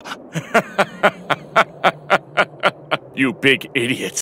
you big idiot!